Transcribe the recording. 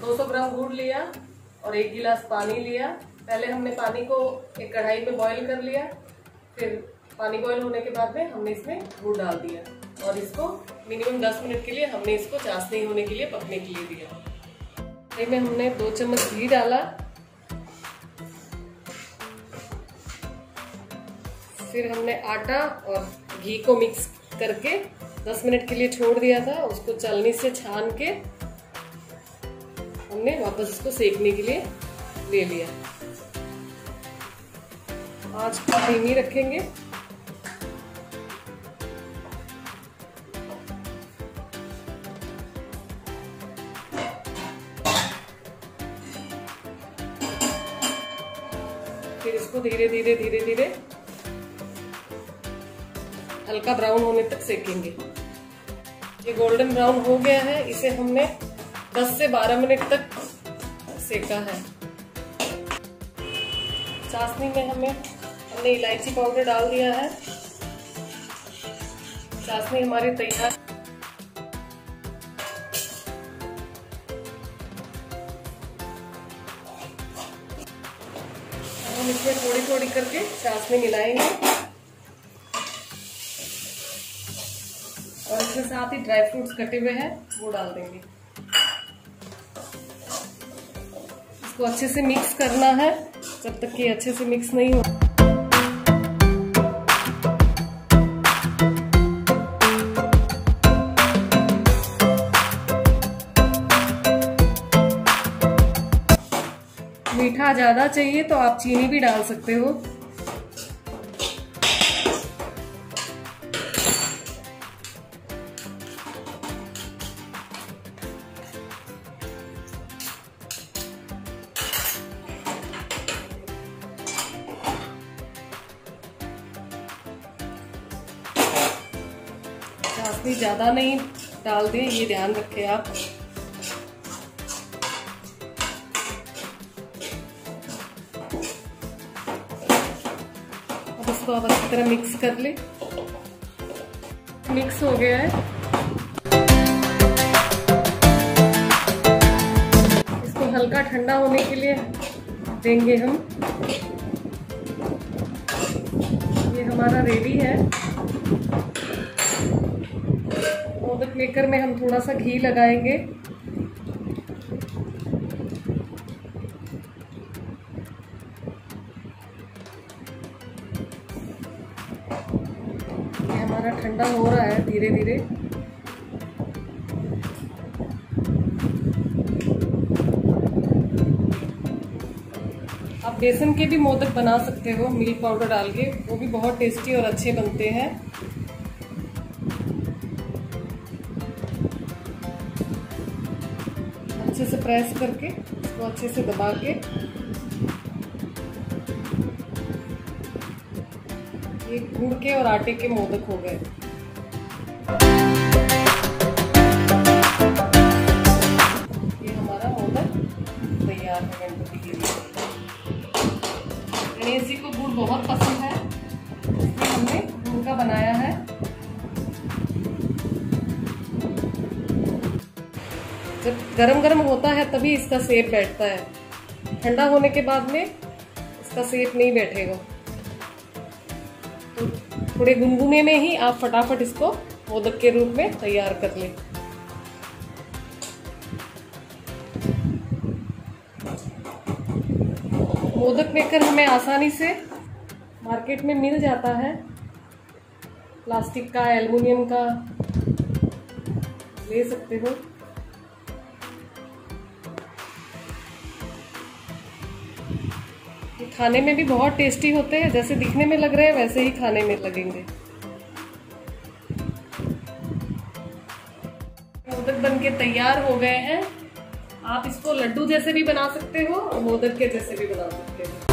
गुड़ लिया और एक गिलास पानी लिया। पहले हमने पानी को एक कढ़ाई में बॉईल कर लिया। फिर पानी बॉईल होने के बाद में हमने इसमें गुड़ डाल दिया और इसको मिनिमम 10 मिनट के लिए हमने इसको चाशनी होने के लिए पकने के लिए दिया। कढ़ाई में हमने दो चम्मच घी डाला। फिर हमने आटा और घी को मिक्स करके 10 मिनट के लिए छोड़ दिया था। उसको चलनी से छान के हमने वापस इसको सेकने के लिए ले लिया। आज को धीमी रखेंगे। फिर इसको धीरे धीरे धीरे धीरे हल्का ब्राउन होने तक सेकेंगे। ये गोल्डन ब्राउन हो गया है, इसे हमने 10 से 12 मिनट तक सेका है। चाशनी में हमें, हमने इलायची पाउडर डाल दिया है। चाशनी हमारी तैयार। हम इसमें थोड़ी थोड़ी करके चाशनी मिलाएँगे। और इसके साथ ही ड्राई फ्रूट्स कटे हुए हैं, वो डाल देंगे। इसको अच्छे से मिक्स करना है, जब तक कि अच्छे से मिक्स नहीं हो। मीठा ज़्यादा चाहिए तो आप चीनी भी डाल सकते हो। चाशनी ज़्यादा नहीं डाल दें, ये ध्यान रखें आप। अब इसको आप अच्छी तरह मिक्स कर ले। मिक्स हो गया है। इसको हल्का ठंडा होने के लिए देंगे हम। ये हमारा रेडी है मोदक मेकर में हम थोड़ा सा घी लगाएँगे। ये हमारा ठंडा हो रहा है धीरे धीरे बेसन के भी मोदक बना सकते हो, मिल्क पाउडर डाल के, वो भी बहुत टेस्टी और अच्छे बनते हैं। अच्छे से प्रेस करके इसको अच्छे से दबा के। ये गुड़ के और आटे के मोदक हो गए। ये हमारा मोदक तैयार है। गणपति के लिए गणेश जी को गुड़ बहुत पसंद जब गरम गरम होता है तभी इसका सेप बैठता है। ठंडा होने के बाद में इसका सेप नहीं बैठेगा। तो थोड़े गुनगुने में ही आप फटाफट इसको मोदक के रूप में तैयार कर लें। मोदक मेकर हमें आसानी से मार्केट में मिल जाता है। प्लास्टिक का, एल्युमिनियम का, ले सकते हो। खाने में भी बहुत टेस्टी होते हैं, जैसे दिखने में लग रहे हैं, वैसे ही खाने में लगेंगे। मोदक बन के तैयार हो गए हैं। आप इसको लड्डू जैसे भी बना सकते हो और मोदक के जैसे भी बना सकते हो।